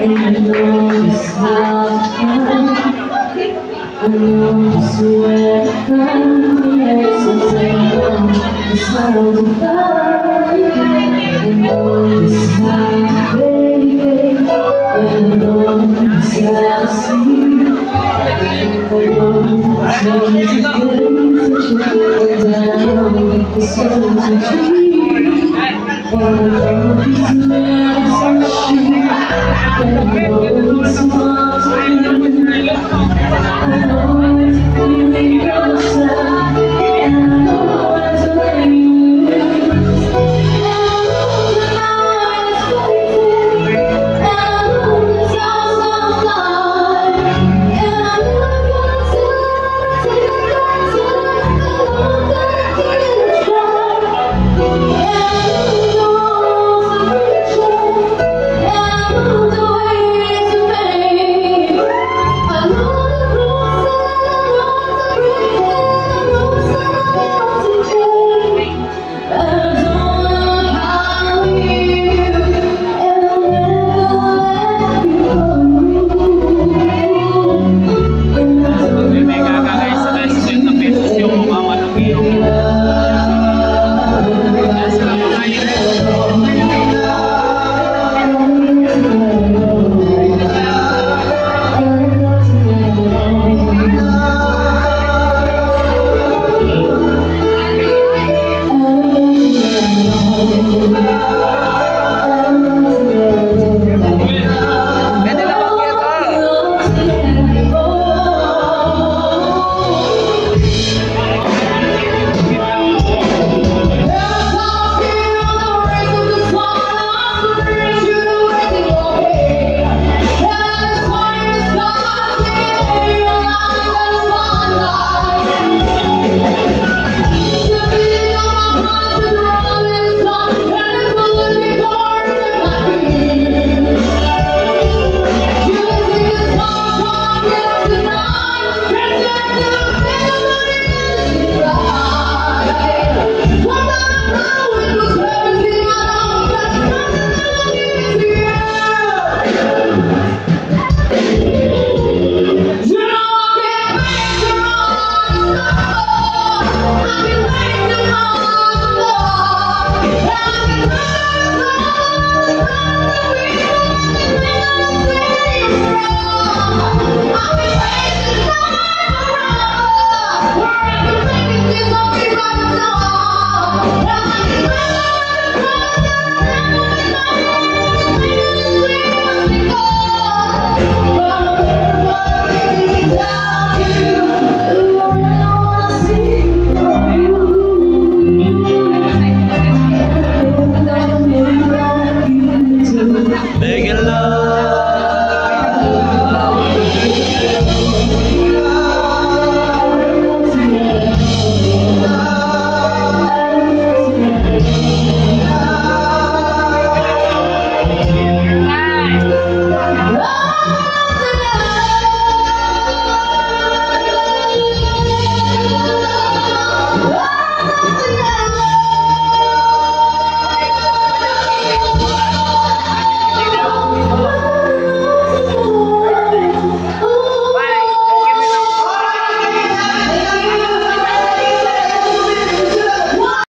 And I know just how I know just where Yes, I know just how to find I know just how, baby I know just how to see I know just how to get And I know just how to treat And I know just how I'm